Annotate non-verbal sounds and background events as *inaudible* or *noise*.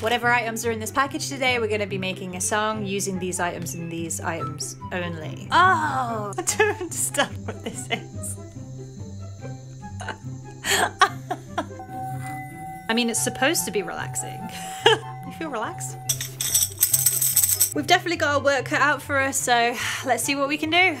Whatever items are in this package today, we're going to be making a song using these items and these items only. Oh, *laughs* I don't understand what this is. *laughs* I mean, it's supposed to be relaxing. *laughs* you feel relaxed? We've definitely got our work cut out for us, so let's see what we can do.